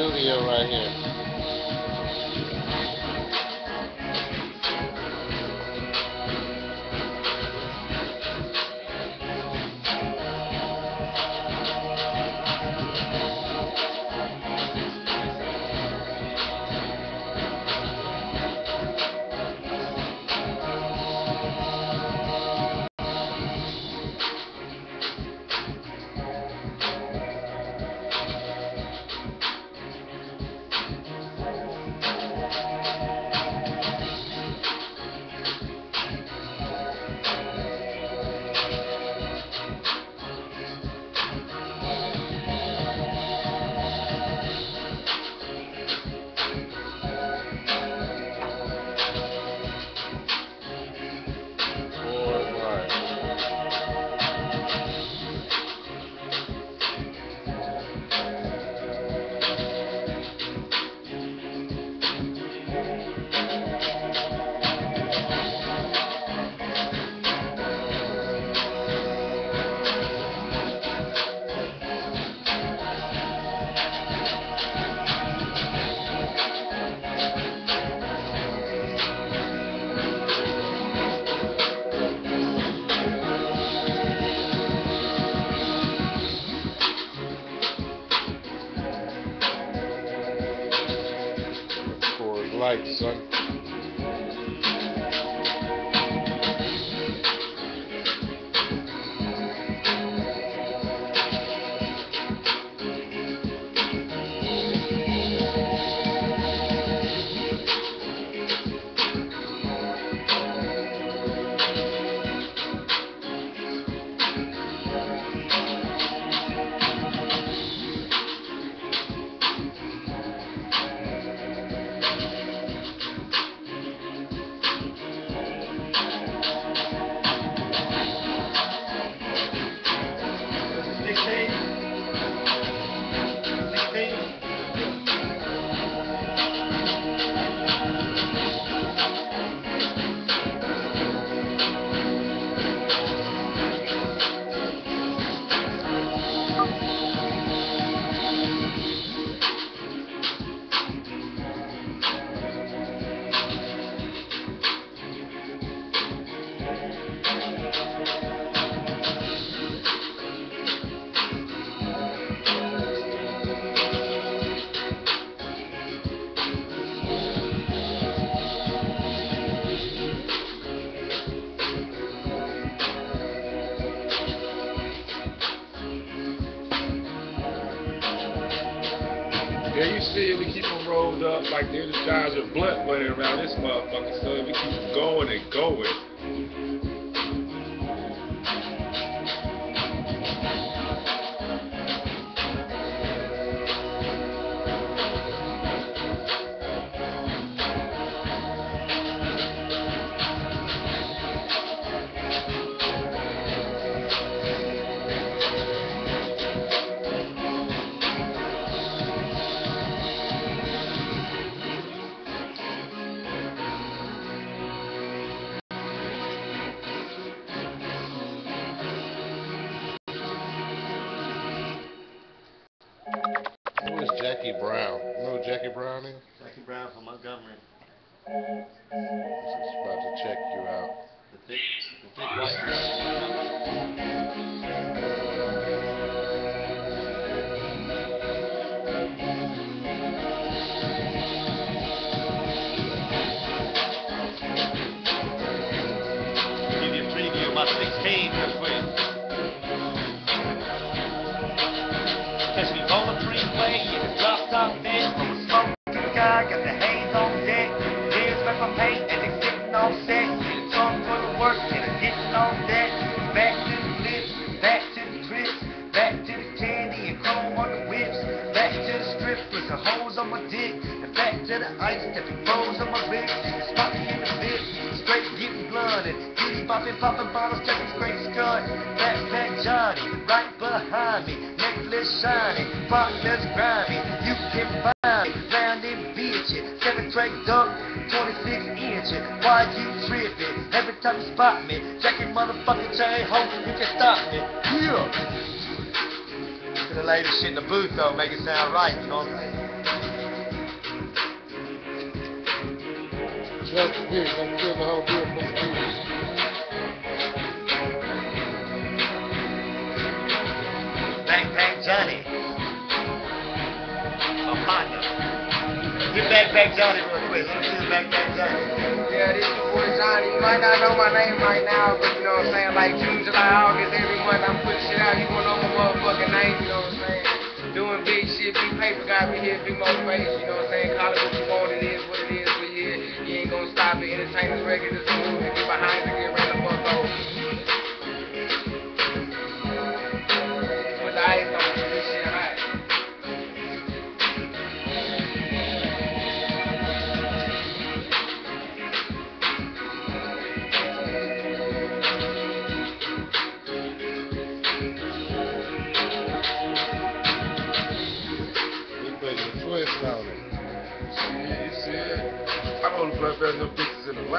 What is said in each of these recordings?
studio right here. We keep them rolled up like the Energizer blunt money around this motherfucker, so if we keep going and going. About to check you out. The thick, the thick Paint and it's sitting on set. A tongue for the work and it's getting on deck. Back to the flips, back to the trips, back to the candy and chrome on the whips, back to the strippers and holes on my dick, and back to the ice that be froze on my wrist. Spot me in the bit, straight getting blooded. Diddy bopping, popping bottles, checking straight scut. Backpack Johnny, right behind me, necklace shining, partners grimy. You can find me, rounded bitchin', seven tray dunk, 26 inches. Why you trippin'? Every time you spot me, Jackie motherfucking chain, hope you can stop me. Yeah. to the latest shit in the booth though, make it sound right, you know what I'm saying? Just big, like kill the whole deal from the beat. Backpack Johnny. Amanda. Do Backpack Johnny real quick. Let me do Backpack Johnny. Yeah, this your boy Johnny. You might not know my name right now, but you know what I'm saying? Like June, July, August, every month I'm putting shit out. You gonna know my motherfucking name, you know what I'm saying? Doing big shit, big paper got me here, big motivation, you know what I'm saying? Call it what you want, it is what it is, we here. You ain't gonna stop it. Entertainers record is smooth.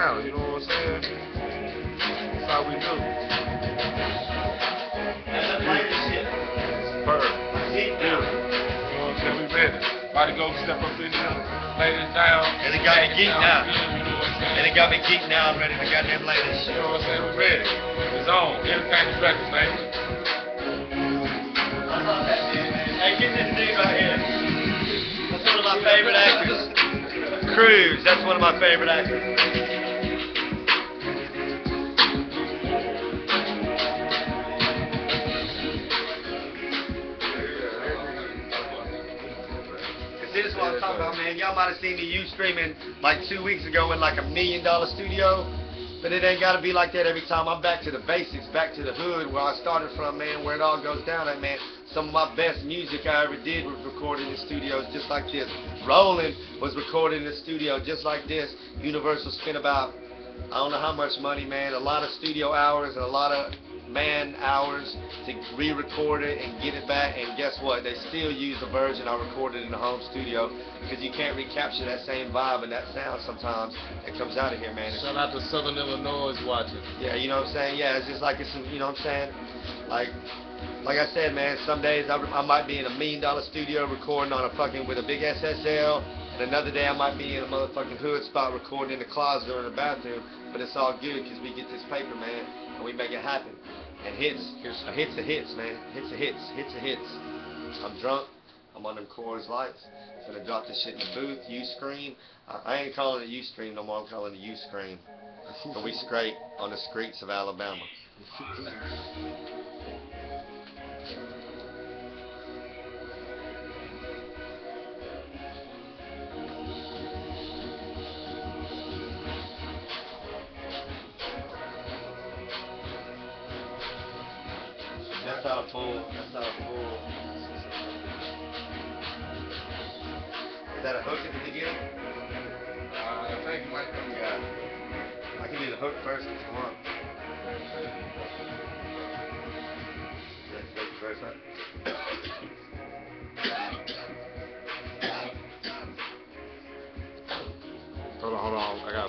Bitches in Atlanta, you know what I'm saying? That's how we do. That's the shit. Bird. Yeah. You know what I'm saying? We ready. About to go step up in there, lay this down. And it got me take geeked down out. You know what I'm saying? And it got me geeked now. I'm ready to goddamn lay this You know what I'm saying? We ready. It's on. Entertainment Records, baby. Hey, get this dude right here. That's one of my favorite actors. Cruz, that's one of my favorite actors. This is what I'm talking about, man. Y'all might have seen me you streaming like two weeks ago in like a million dollar studio. But it ain't gotta be like that every time. I'm back to the basics, back to the hood where I started from, man, where it all goes down at, man. Some of my best music I ever did was recorded in studios just like this. Rolling was recorded in the studio just like this. Universal spent about, I don't know how much money, man, a lot of studio hours and a lot of man hours to re-record it and get it back. And guess what? They still use the version I recorded in the home studio because you can't recapture that same vibe and that sound sometimes that comes out of here, man. It's Shout out to Southern Illinois watching. yeah, you know what I'm saying? Yeah, it's just like it's, you know what I'm saying? Like, like I said, man, some days I, I might be in a million dollar studio recording on a fucking with a big SSL, and another day I might be in a motherfucking hood spot recording in the closet or in the bathroom, but it's all good because we get this paper, man, and we make it happen. And hits, Here's a hits are hits, man. Hits are hits, hits are hits. I'm drunk. I'm on them Coors Lights. Gonna drop this shit in the booth. You scream. I, ain't calling it you scream no more. I'm calling it you scream. But we scrape on the streets of Alabama. Is that a hook at the beginning? Uh, I think it might be. Uh, I can do the hook first if you want. First. Hold on, hold on. I got